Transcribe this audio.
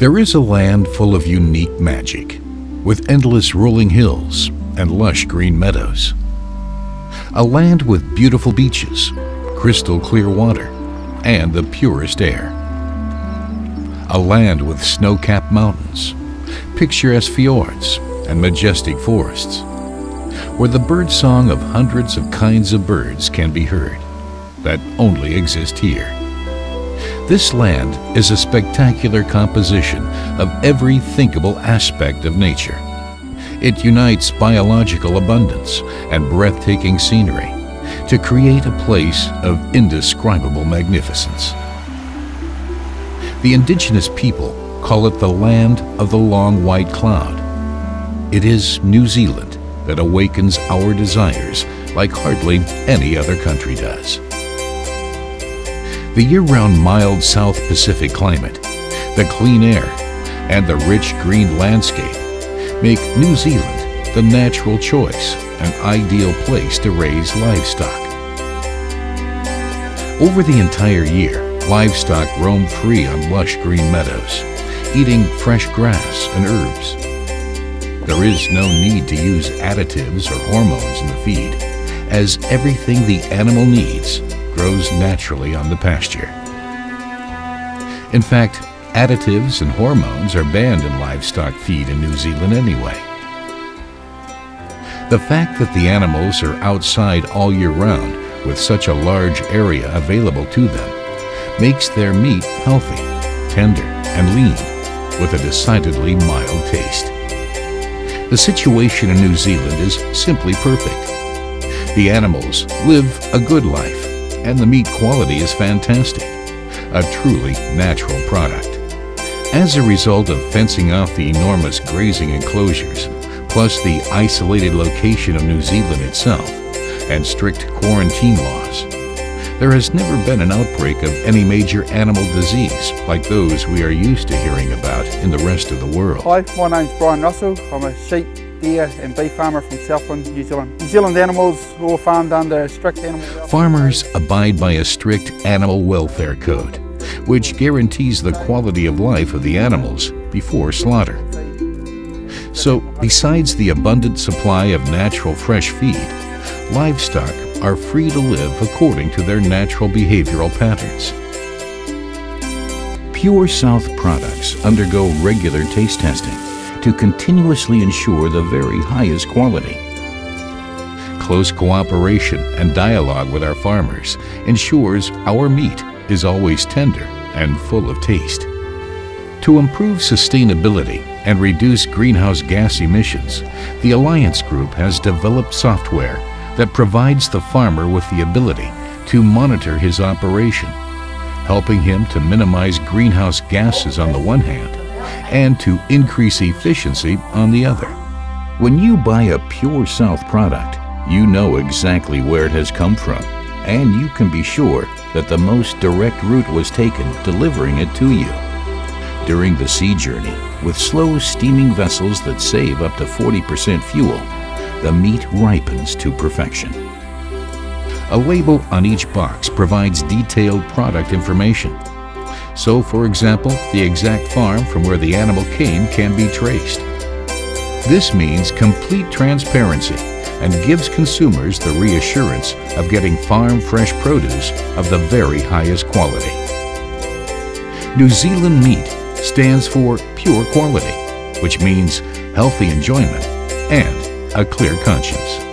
There is a land full of unique magic, with endless rolling hills and lush green meadows. A land with beautiful beaches, crystal clear water, and the purest air. A land with snow-capped mountains, picturesque fjords, and majestic forests, where the birdsong of hundreds of kinds of birds can be heard that only exist here. This land is a spectacular composition of every thinkable aspect of nature. It unites biological abundance and breathtaking scenery to create a place of indescribable magnificence. The indigenous people call it the land of the long white cloud. It is New Zealand that awakens our desires like hardly any other country does. The year-round mild South Pacific climate, the clean air, and the rich green landscape make New Zealand the natural choice and ideal place to raise livestock. Over the entire year, livestock roam free on lush green meadows, eating fresh grass and herbs. There is no need to use additives or hormones in the feed, as everything the animal needs grows naturally on the pasture. In fact, additives and hormones are banned in livestock feed in New Zealand anyway. The fact that the animals are outside all year round with such a large area available to them makes their meat healthy, tender, and lean with a decidedly mild taste. The situation in New Zealand is simply perfect. The animals live a good life and the meat quality is fantastic, a truly natural product. As a result of fencing off the enormous grazing enclosures, plus the isolated location of New Zealand itself, and strict quarantine laws, there has never been an outbreak of any major animal disease like those we are used to hearing about in the rest of the world. Hi, my name's Brian Russell. I'm a sheep deer and beef farmer from Southland, New Zealand. New Zealand animals all farmed under strict animal welfare. Farmers abide by a strict animal welfare code, which guarantees the quality of life of the animals before slaughter. So, besides the abundant supply of natural fresh feed, livestock are free to live according to their natural behavioral patterns. Pure South products undergo regular taste testing to continuously ensure the very highest quality. Close cooperation and dialogue with our farmers ensures our meat is always tender and full of taste. To improve sustainability and reduce greenhouse gas emissions, the Alliance Group has developed software that provides the farmer with the ability to monitor his operation, helping him to minimize greenhouse gases on the one hand and to increase efficiency on the other. When you buy a Pure South product, you know exactly where it has come from, and you can be sure that the most direct route was taken delivering it to you. During the sea journey, with slow steaming vessels that save up to 40% fuel, the meat ripens to perfection. A label on each box provides detailed product information so, for example, the exact farm from where the animal came can be traced. This means complete transparency and gives consumers the reassurance of getting farm fresh produce of the very highest quality. New Zealand meat stands for pure quality, which means healthy enjoyment and a clear conscience.